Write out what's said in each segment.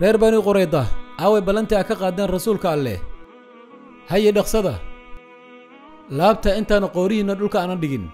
reer bani qurayda aaway ballantii a ka qaadeen rasuulka alleh haye dhaqsada. Laabta intaana qoorihiinna dhulka aanan dhigin.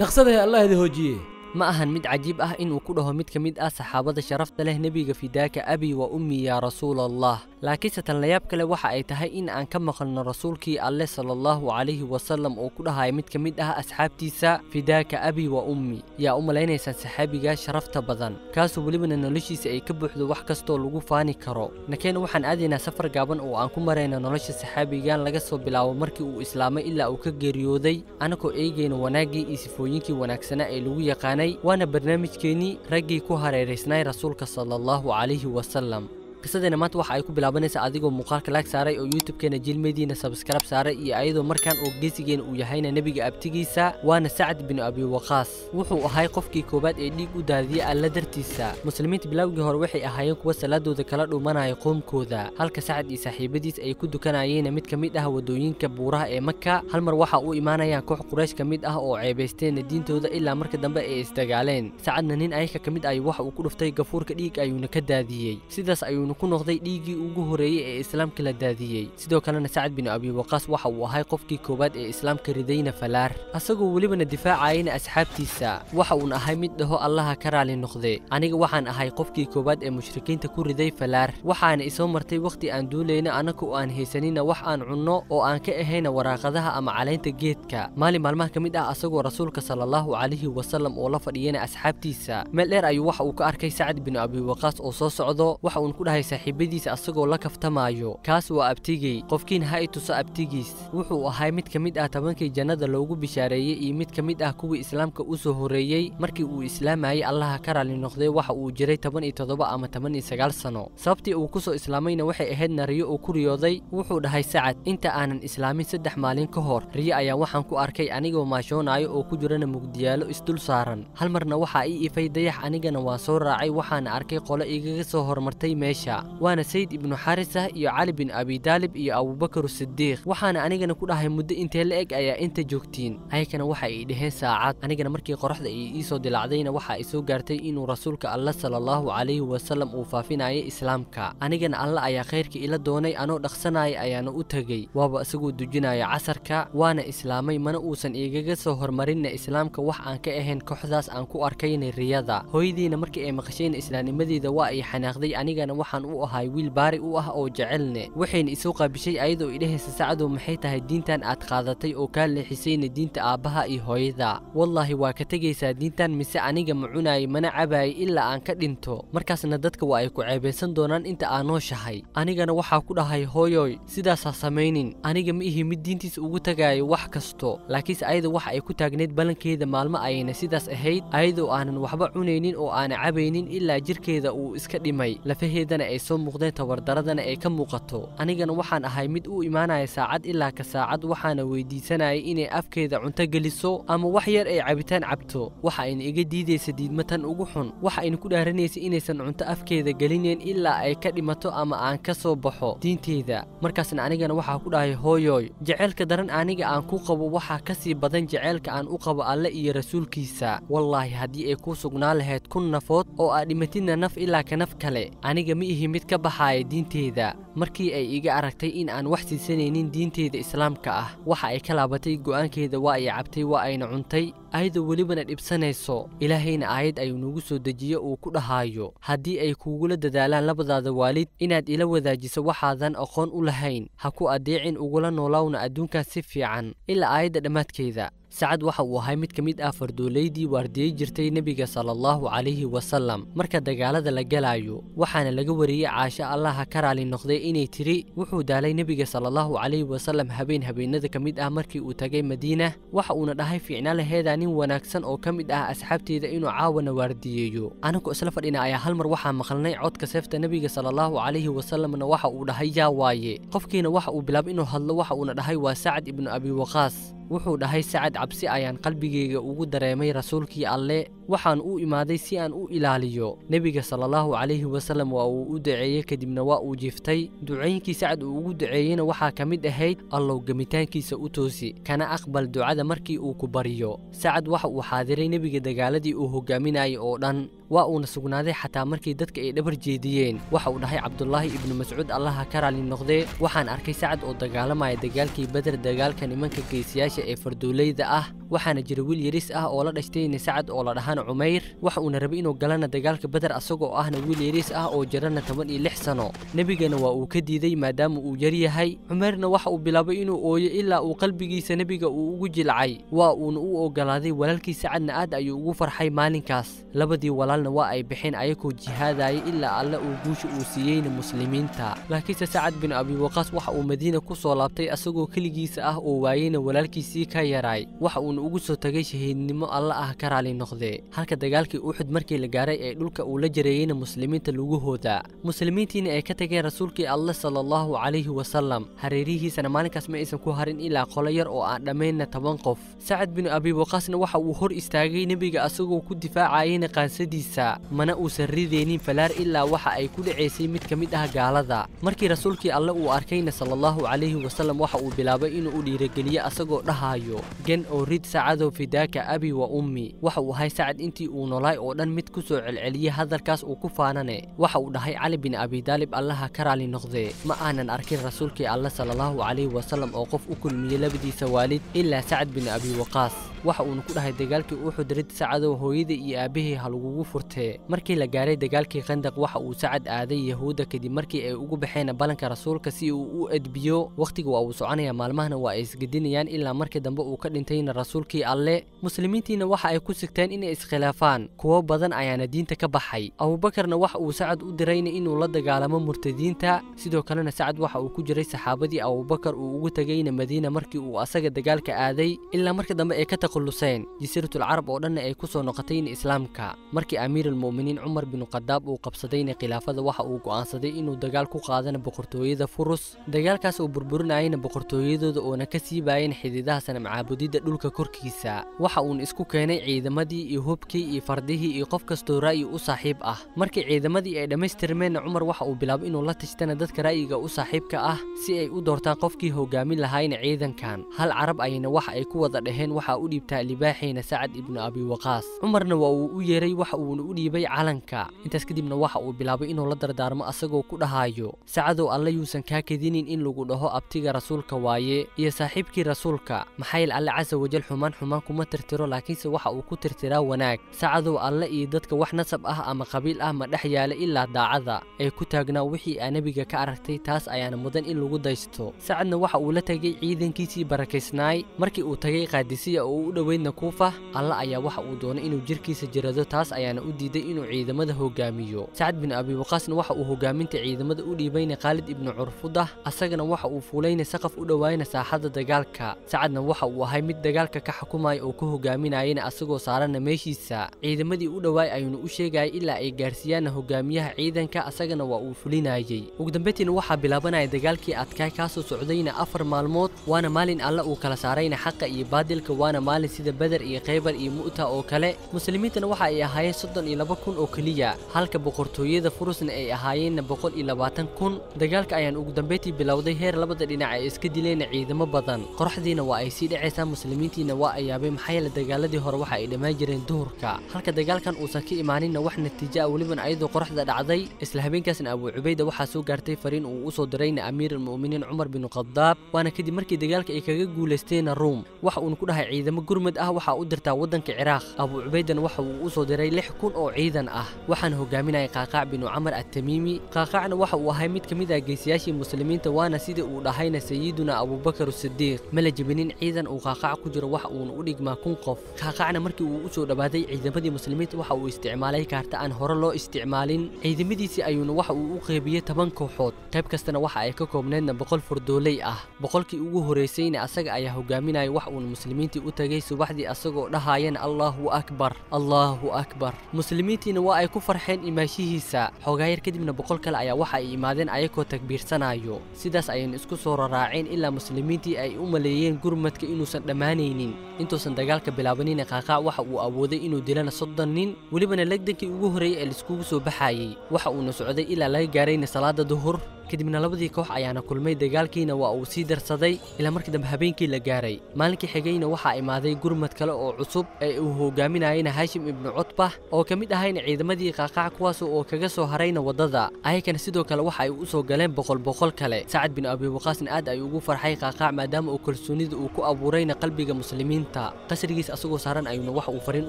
Dhaqsadahe allah idi hoojiye ma ahan mid cajiib ah inuu ku dhaho mid ka mid ah saxaabada sharafta leh nebiga fidaaka abi wa ummi yaa rasuul allah laakiinse tan layaab kale waxa ay tahay in aan ka maqalno rasuulkii alleh sala allahu calayhi wasalam oo ku dhahaya mid ka mid ah asxaabtiisa fidaaka abi wa ummi. Yaa u malaynaysaan saxaabigaa sharafta badan. Kaasoo welibana noloshiisa ay ka buuxdo wax kastoo lagu faani karo. Nakeena waxaan aadaynaa safar gaaban oo aan ku marayno nolosha saxaabigan laga soo bilaabo markii uu islaamay ilaa uu ka geeriyooday. Anagoo eegayno wanaaggii iyo sifooyinkii wanaagsanaa ee lagu yaqaanay وأنا برنامج كيني رجي كوهر رسول الله صلى الله عليه وسلم. Qisadeena maanta waxa ay ku bilaabanaysaa adigoo muuqaalka laag saaray oo youtube-keena jilmadiina sabskrab saaray iyo ayadoo markaan oo geesigeena uu yahayna nebiga abtigiisa waana sacad binu abi waqaas. Wuxuu ahay qofkii koowaad ee dhiig u daadiyey alla dartiisa. Muslimiinta bilowgii hore waxay ahaayeen kuwa salaadooda kala dhumanaya qoomkooda halka sacad iyo saaxiibadiis ay ku dukanayeen mid ka mid ah waddooyinka buuraha ee maka hal mar waxa u imaanayaan koox quraysh ka mid ah oo ceebaysteen diintooda ilaa marka dambe ay isdagaaleen sacadna nin ayaka ka mid ay waxa uu ku dhuftay gafuurka dhiig ayuuna ka daadiyey. Sidaas ayuuna ku noqday dhiiggii ugu horeeyey ee islaamka la daadiyey sidoo kalena sacad binu abi waqaas waxa uu ahay qofkii koowaad ee islaamka ridayna falaar. Asagoo welibana difaacayana asxaabtiisa waxa uuna ahay mid dhaho allaha ka raali noqde. Aniga waxaan ahay qofkii koowaad ee mushrikiinta ku riday falaar. Waxaana isoo martay wakhti aan duulayna annagoo aan haysanina wax aan cunno oo aan ka ahayna waraaqadaha ama calaynta geedka. Maalin maalmaha ka mid ah asagoo rasuulka sala allahu calayhi wasalam oo la fadhiyana asxaabtiisa meel dheer ayuu waxa uu ka arkay sacad binu abi waqaas oo soo socdo. Waxa uun ku dhahay saaxiibadiisa asagoo la kaftamaayo. Kaas waa abtigey qofkiina ha i tuso abtigiis. Wuxuu ahay mid ka mid ah tobankii jannada loogu bishaareeyey iyo mid ka mid ah kuwii islaamka u soo horreeyey. Markii uu islaamayay allaha ka raali noqday waxa uu jiray toban iyo toddoba ama toban iyo sagaal sano. Sababtii uu ku soo islaamayna waxay ahayd na riyo uu ku riyooday wuxuu dhahay sacad inta aanan islaamin saddex maalin ka hor riyo ayaa waxaan ku arkay anigoo maashoonayo oo ku jirana mugdiyaalo isdul saaran. Hal marna waxaa ii ifay dayax anigana waan soo raacay waxaana arkay qolo igaga soo hormartay meesha waana sayd ibnu xarisah iyo cali bin abidaalib iyo abubakar sidiiq waxaana anigana ku dhahay muddo intee la eg ayaa inta joogtiin. Ayakana waxa ay dhaheen saacad. Anigana markii qoraxda ay iisoo dilaacdayna waxa ay soo gaartay inuu rasuulka alla sala allahu calayhi wasalam uu faafinayay islaamka. Anigana alla ayaa khayrka ila doonay anoo dhaqsanaya ayaana u tegey waaba isagoo dujinaya casarka waana islaamay mana uusan igaga soo hormarinna islaamka wax aan ka ahayn kooxdaas aan ku arkayna riyada. Hooyadiina markii ay maqashayna islaamnimadeeda waa ay xanaaqday. Anigana waxaan u ahay wiil baari u ah oo jecelne. Waxayna isoo qaabishay ayadoo idhahaysa sacdow maxay tahay diintan aad qaadatay oo kaa leexisayna diinta aabbaha iyo hooyada? Wallaahi waa ka tegaysaa diintan mise aniga ma cunaayay mana cabaayay ilaa aan ka dhinto? Markaasna dadka waa ay ku ceebaysan doonaan inta aan nooshahay. Anigana waxaa ku dhahay hooyoy sidaas ha samaynin. Aniga ma ihi mid diintiisa ugu tagaayo wax kasto. Laakiinse ayada waxa ay ku taagneyd ballankeeda maalmo ayayna sidaas ahayd ayadoo aanan waxba cunaynin oo aana cabaynin ilaa jirkeeda uu iska dhimay. Lafaheedana ay soo muuqdeen tabardaradana ay ka muuqato. Anigana waxaan ahay mid u imaanaya saacad ilaa ka saacad waxaana weydiisanayay inay afkeeda cunto geliso ama wax yar ay cabitaan cabto. Waxa ayna iga diidaysa diidmatan ugu xun. Waxa ayna ku dhaaranaysa inaysan cunto afkeeda gelinayn ilaa ay ka dhimato ama aan ka soo baxo diinteeda. Markaasna anigana waxaa ku dhahay hooyoy jeceylka daran aniga aan ku qabo waxaa ka sii badan jeceylka aan u qabo alle iyo rasuulkiisa. Wallaahi haddii ay kuu sugnaan lahayd kun nafood oo aad dhimatidna naf ilaa ka naf kale aniga ma ihi mid ka baxaaya diinteeda markii ay iga aragtay in aan wax siisanaynin diinteeda islaamka ah. Waxa ay ka laabatay go'aankeeda waa ay cabtay waa ayna cuntay ayadoo welibana dhibsanayso. Ilaahayna aayad ayuu nagu soo dejiye uu ku dhahaayo. Haddii ay kuugula dadaalaan labadaada waalid inaad ila wadaajiso waxaadan aqoon u lahayn. Ha ku addeecin ugula noolaawna adduunkaas si fiican. Ilaa aayadda dhammaadkeeda sacad waxa uu ahay mid ka mid ah fardoolaydii waardiyey jirtay nebiga sala allahu calayhi wasalam marka dagaalada la galaayo waxaana laga wariyey caasho allaha ka raali noqday inay tiri wuxuu daalay nebiga sala allahu calayhi wasalam habeen habeenada ka mid ah markii uu tagay madiina waxa uuna dhahay fiicnaa laheedaa nin wanaagsan oo ka mid ah asxaabteeda inuu caawana waardiyeeyo anigu isla fadhina ayaa hal mar waxaa maqalnay codka seefta nebiga sala allahu calayhi wasalamna waxa uu dhahay yaa waaye qofkiina waxa uu bilaab inuu hadlo waxa uuna dhahay waa sacad ibnu abi waqaas wuxuu dhahay sacad cabsi ayaan qalbigayga ugu dareemay rasuulkii alle waxaan u imaaday si aan u ilaaliyo. Nebiga salaallahu calayhi wasallam waa uu u duceeyey kadibna waa uu jiiftay. Ducooyinkii sacad uu ugu duceeyeyna waxaa ka mid ahayd allow gemitaankiisa u toosi. Kana aqbal ducada markii uu ku baryo sacad waxa uu xaadiray nebiga dagaaladii uu hogaaminayay oo dhan. Waa uuna sugnaaday xataa markii dadka ay dhabar jeediyeen. Waxa uu dhahay cabdulaahi ibnu mascuud allaha ka raali noqdee. Waxaan arkay sacad oo dagaalamaya dagaalkii beder dagaalka nimanka geesiyaasha ee farduuleyda ah. Waxaana jira wiil yaris ah oo la dhashtayna sacad oo la dhahaan cumayr waxa uuna rabay inuu galana dagaalka beder asagoo ahna wiil yaris ah oo jirana toban iyo lix sano. Nebigana waa uu ka diiday maadaama uu yar yahay. Cumayrna waxa uu bilaabay inuu ooyo ilaa uu qalbigiisa nebiga uu ugu jilcay. Waa uuna u ogolaaday walaalkii sacadna aad ayuu ugu farxay maalinkaas. Labadii walaalna waa ay baxeen ayagoo jihaadaya ilaa alle uu guusha uu siiyeyna muslimiinta. Laakiinse sacad bin abi waqaas waxa uu madiina ku soo laabtay asagoo keligiisa ah oo waayeyna walaalkiisii ka yaraay waxa uuna ugu soo tagay shahiidnimo alle ah ka raali noqdee halka dagaalkii uxud markii la gaaray ee dhulka uu la jareeyeyna muslimiinta lugahooda muslimiintiina ay ka tageen rasuulkii alle sala allahu calayhi wasalam hareerihiisana maalinkaas ma aysan ku harin ilaa qolo yar oo aan dhammaynna toban qof. Sacad bin abi waqaasna waxa uu hor istaagay nebiga asagoo ku difaacayeyna qaansadiisa mana uusan ridaynin falaar ilaa waxa ay ku dhacaysay mid ka mid ah gaalada. Markii rasuulkii alle uu arkayna salaallahu calayhi wasalam waxa uu bilaabay inuu u dhiirageliyo asagoo dhahayo gen oo rid sacadow fidaaka abi wa ummi. Waxa uu ahay sacad بعد انتي أو نولاي أو دان العلية هادر كاس أو كفاناني وحاو دهي علي بن أبي دالب الله كرالي نغذي ما آنان اركي رسولكي الله صلى الله عليه وسلم أوقف كل ميلا بدي سواليد إلا سعد بن أبي وقاص. Waxa uuna ku dhahay dagaalkii uxud rid sacadow hooyada iyo aabahii ha lagugu furtee. Markii la gaaray dagaalkii khandaq waxa uu sacad aaday yahuudda kadib markii ay ugu baxeen ballanka rasuulka si uu u edbiyo wakhtiga waa uu soconaya maalmahana waa ay isgedinayaan ilaa markii dambe uu ka dhintayna rasuulkii alle. Muslimiintiina waxa ay ku sigteen inay iskhilaafaan. Kuwo badan ayaana diinta ka baxay. Abuubakarna waxa uu sacad u dirayna inuu la dagaalamo murtadiinta. Sidoo kalena sacad waxa uu ku jiray saxaabadii abuubakar uu ugu tegayna madiina markii uu asaga dagaalka aaday. Ilaa marka dambe ay ka takhalluseen jasiiratul carab oo dhanna ay ku soo noqotayna islaamka. Markii amiirulmu'miniin cumar binu khadaab uu qabsadayna khilaafada waxa uu go'aansaday inuu dagaal ku qaadana boqortooyada furus. Dagaalkaas uu burburinayana boqortooyadooda oona ka siibaayeen xididaha sanamcaabudidda dhulka korkiisa. Waxa uuna isku keenay ciidamadii iyo hubkii iyo fardihii iyo qof kastoo ra'yi u saaxiib ah. Markii ciidamadii ay dhammaystirmeenna cumar waxa uu bilaabay inuu la tashtana dadka ra'yiga u saaxiibka ah si ay u doortaan qofkii hogaamin lahaayna ciidankan. Hal carab ayna waxa ay ku wada dhaheen waxaa u dhiibtaa libaaxiina sacad ibnu abi waqaas. Cumarna waa uu u yeeray waxa uuna u dhiibay calanka. Intaas kadibna waxa uu bilaabay inuu la dardaarmo asagoo ku dhahayo sacadow alle yuusan kaa kedinin in lagu dhaho abtiga rasuulka waaye iyo saaxiibkii rasuulka. Maxayl alle casa wajal xumaan xumaan kuma tirtiro laakiinse waxa uu ku tirtiraa wanaag. Sacadow alle iyo dadka wax nasab ah ama qabiil ah ma dhex yaalla ilaa daacada. Ee ku taagnaa wixii aa nebiga ka aragtay taas ayaana mudan in lagu daysto. Sacadna waxa uu la tegay ciidankiisii barakaysnaay. Markii uu tagay qaadisiya oo u dhoweydna kuufa alle ayaa waxa uu doonay inuu jirkiisa jirado taas ayaana u diiday inuu ciidamada hogaamiyo sacad bin abi waqaasna waxa uu hogaaminta ciidamada u dhiibayna khaalid ibnu curfudah asagana waxa uu fuulayna saqaf u dhowaayna saaxadda dagaalka sacadna waxa uu ahay mid dagaalka ka xukumaya oo ka hogaaminayana asagoo saarana meeshiisa ciidamadii u dhowaay ayuuna u sheegaya ilaa ay gaarsiiyaanna hogaamiyaha ciidanka asagana waa uu fulinayey ugu dambeyntiina waxaa bilaabanaya dagaalkii adkaay kaasoo socdayna afar maalmood waana maalin alle uu kala saarayna xaqa iyo baadilka waana maalin sida beder iyo khaybar iyo mu'ta oo kale muslimiintana waxa ay ahaayeen soddon iyo laba kun oo keliya halka boqortooyada furusna ay ahaayeenna boqol iyo labaatan kun dagaalka ayaan ugu dambeyntii bilowday heer labada dhinac ay iska dileenna ciidamo badan qoraxdiina waa ay sii dhacaysaa muslimiintiina waa ay yaabeen maxaa yeele dagaaladii hore waxa ay dhammaan jireen duhurka halka dagaalkan uusan ka imaaninna wax natiijo ah weliban ayadoo qoraxda dhacday isla habeenkaasna abuu cubayda waxaa soo gaartay fariin uu u soo dirayna amiirulmu'miniin cumar binu khadaab waana kadib markii dagaalka ay kaga guulaysteenna ruum waxa uuna ku dhahay ciidamo gurmad ah waxaa u dirtaa waddanka ciraaq abuu cubaydana waxa uu u soo diray lix oo ciidan ah waxaana hogaaminaya qaaqaac binu camar attamiimi qaaqaacna waxa uu ahay mid ka mid ah geesiyaashii muslimiinta waana sida uu dhahayna sayiduna abuubakar sidiiq ma la jebinin ciidan uu qaaqaac ku jiro waxa uuna u dhigmaa kun qof qaaqaacna markii uu u soo dhowaaday ciidamadii muslimiinta waxa uu isticmaalay kaarta aan hore loo isticmaalin ciidamadiisii ayuuna waxa uu u qeybiyey toban kooxood qayb kastana waxa ay ka koobneedna boqol furdooley ah boqolkii ugu horeysayna asaga ayaa hogaaminaya wax uuna muslimiintii u tagay tegay subaxdii asagoo dhahayana allaahu akbar allaahu akbar muslimiintiina waa ay ku farxeen imaashihiisa xoogaayar kadibna boqol kale ayaa waxa ay imaadeen ayagoo takbiirsanayo sidaas ayayna isku soo raraaceen ilaa muslimiintii ay u maleeyeen gurmadka inuusan dhammaanaynin intuusan dagaalka bilaabanina qaaqaac waxa uu awooday inuu dilana soddon nin welibana legdankii ugu horreeyey ee laiskugu soo baxayey waxa uuna socday ilaa laga gaarayna salaada duhur kadibna labadii koox ayaana kulmay dagaalkiina waa uu sii darsaday ilaa markii dambe habeenkii la gaaray maalinkii xigayna waxaa imaaday gurmad kale oo cusub ee uu hogaaminayana haashim ibnu cutbah oo ka mid ahayna ciidamadii qaaqaac kuwaas oo kaga soo harayna waddada ayakana sidoo kale waxa ay u soo galeen boqol boqol kale sacad bin abi waqaasna aad ayuu ugu farxay qaaqaac maadaama uu kalsoonida uu ku abuurayna qalbiga muslimiinta qasrigiis asagoo saaran ayuuna waxa uu fariin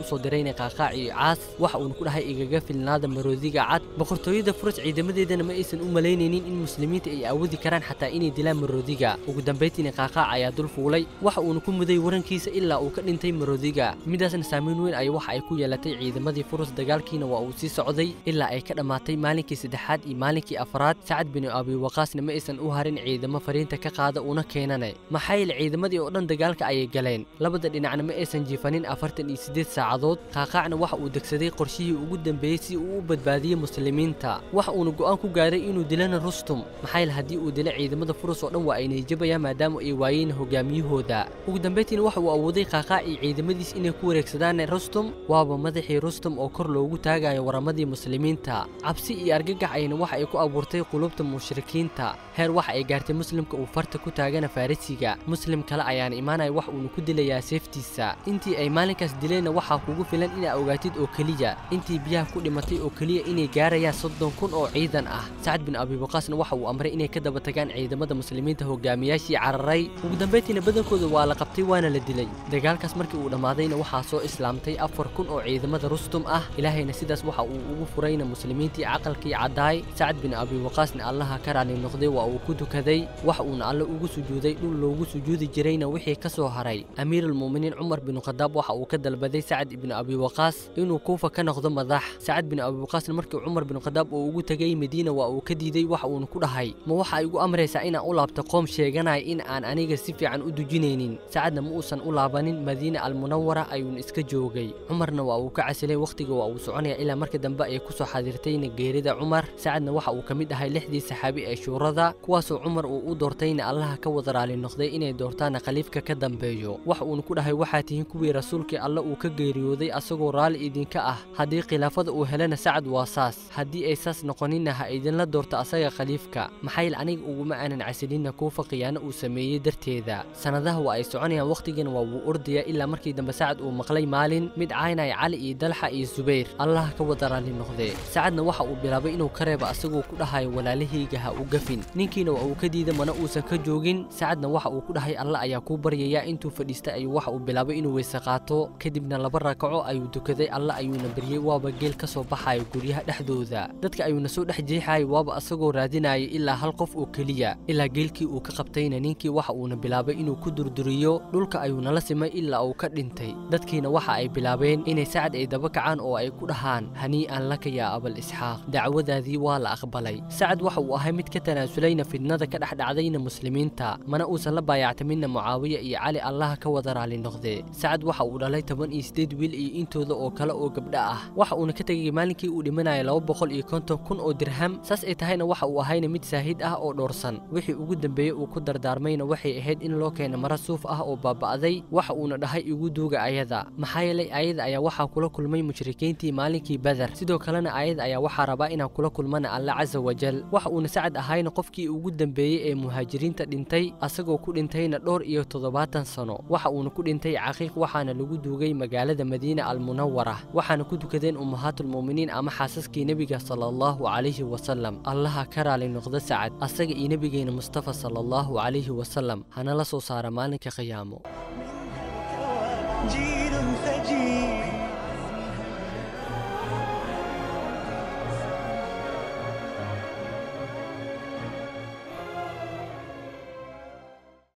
usoo dirayna qaaqaac iyo caas waxa uuna ku dhahay igaga filnaada maroodiga cad boqortooyada furus ciidamadeedana ma aysan u malaynaynin in muslimiinta ay awoodi karaan xataa inay dilaan maroodiga ugu dambayntiina qaaqaac ayaa dul fuulay waxa uuna ku muday warankiisa ilaa uu ka dhintay maroodiga midaasna saamayn weyn ay waxa ay ku yeelatay ciidamadii furus dagaalkiina waa uu sii socday ilaa ay ka dhammaatay maalinkii saddexaad iyo maalinkii afraad sacad bin abi waqaasna ma aysan u harin ciidamo fariinta ka qaada una keenane maxaa yeele ciidamadii oo dhan dagaalka ayay galeen labada dhinacna ma aysan jiifanin afartan iyo siddeed saacadood qaaqaacna waxa uu degsaday qorshihii ugu dambeeyey si uu u badbaadiyey muslimiinta waxa uuna go'aan ku gaaray inuu dilana rustum maxaa yeele haddii uu dilo ciidamada furus oo dhan waa ay nayjabayaan maadaama ay waayeen hogaamiyahooda. Ugu dambayntiina waxa uu awooday qaaqaac iyo ciidamadiis inay ku wareegsadaan rustum waaba madaxii rustum oo kor loogu taagayo waramadii muslimiinta. Cabsi iyo argagax ayna waxa ay ku abuurtay qulubta mushrikiinta. Heer waxa ay gaartay muslimka uu farta ku taagana farisiga. Muslim kale ayaana imaanaya wax uuna ku dilayaa seeftiisa. Intii ay maalinkaas dileenna waxaa kugu filan inaa ogaatid oo keliya. Intii biyaha ku dhimatay oo keliya inay gaarayaan soddon kun oo ciidan ah. Sacad bin abi waqaasna waxa uu amray inay ka daba tagaan ciidamada muslimiinta hogaamiyaashii cararay ugu dambayntiina badankooda waa la qabtay waana la dilay dagaalkaas markii uu dhammaadayna waxaa soo islaamtay afar kun oo ciidamada rustum ah ilaahayna sidaas waxa uu ugu furayna muslimiintii caqalkii caddaay sacad bin abi waqaasna allaha ka raali noqday waa uu ku dukaday wax uuna alle ugu sujuuday dhul loogu sujuudi jirayna wixii ka soo haray amiirulmu'miniin cumar bin khadaab waxa uu ka dalbaday sacad ibnu abi waqaas inuu kuufa ka noqdo madax sacad bin abi waqaasna markii cumar bin khadaab uu ugu tegay madiina waa uu ka diiday wax uuna ku dhahay ma waxa igu amraysaa inaan u laabto qoom sheeganaya in aan aniga si fiican u dujinaynin sacadna ma uusan u laabanin madiina almunawara ayuuna iska joogay cumarna waa uu ka casilay wakhtiga waa uu soconaya ilaa marka dambe ay ku soo xadirtayna geerida cumar sacadna waxa uu ka mid ahay lixdii saxaabi ee shuurada kuwaasoo cumar uu u doortayna allaha ka wada raali noqday inay doortaana khaliifka ka dambeeyo wax uuna ku dhahay waxaa tihiin kuwii rasuulkii alle uu ka geeriyooday asagoo raalli idinka ah haddii khilaafada uu helana sacad waa saas haddii ay saas noqoninna ha idinla doorto asaga khaliifka maxaa yeele aniga uguma aanan casilinna kuufa khiyaano uu sameeyey darteeda. Sannadaha waa ay soconayaan wakhtigana waa wuu ordaya ilaa markii dambe sacad uu maqlay maalin mid caynaya cali iyo dalxa iyo subayr allaha ka wada raalli noqdee sacadna waxa uu bilaabay inuu ka reebo asagoo ku dhahayo walaalahayga ha u gafin. Ninkiina waa uu ka diida mana uusan ka joogin. Sacadna waxa uu ku dhahay alla ayaa kuu baryaya intuu fadhiistay ayuu waxa uu bilaabay inuu weyse qaato. Kadibna laba rakaco ayuu dukaday alla ayuuna baryey waaba geel ka soo baxayo guryaha dhexdooda. Dadka ayuuna soo dhex jeexayo waaba asagoo raadinayo ilaa hal qof oo keliya ilaa geelkii uu ka qabtayna ninkii waxa uuna bilaabay inuu ku durduriyo dhulka ayuuna la simay ilaa uu ka dhintay dadkiina waxa ay bilaabeen inay sacad ay daba kacaan oo ay ku dhahaan hanii'an laka yaa abal isxaaq dacwadaadii waa la aqbalay sacad waxa uu ahay mid ka tanaasulayna fidnada ka dhex dhacdayna muslimiinta mana uusan la baayactaminna mucaawiya iyo cali allaha ka wada raali noqdee sacad waxa uu dhalay toban iyo siddeed wiil iyo intooda oo kale oo gabdho ah waxa uuna ka tegay maalinkii uu dhimanaya laba boqol iyo konton kun oo dirham saas ay tahayna waxa uu ahayna mid saahid ah oo dhoorsan wixii ugu dambeeyey uu ku dardaarmayna waxay ahayd in loo keeno mara suuf ah oo baaba'day waxa uuna dhahay igu duuga ayada maxaa yeelay ayada ayaa waxaa kula kulmay mushrikiintii maalinkii badar sidoo kalena ayada ayaa waxaa rabaa inaan kula kulmana alle casa wajal waxa uuna sacad ahayna qofkii ugu dambeeyey ee muhaajiriinta dhintay asagoo ku dhintayna dhowr iyo toddobaatan sano waxa uuna ku dhintay caqiiq waxaana lagu duugay magaalada madiina almunawara waxaana ku dukadeen ummahaatulmu'miniin ama xaasaskii nebiga sala allahu calayhi wasalam allaha ka raali noqdo sacad asaga iyo nebigeena mustafa sala allahu calayhi wasalam hana la soo saara maalinka qiyaamo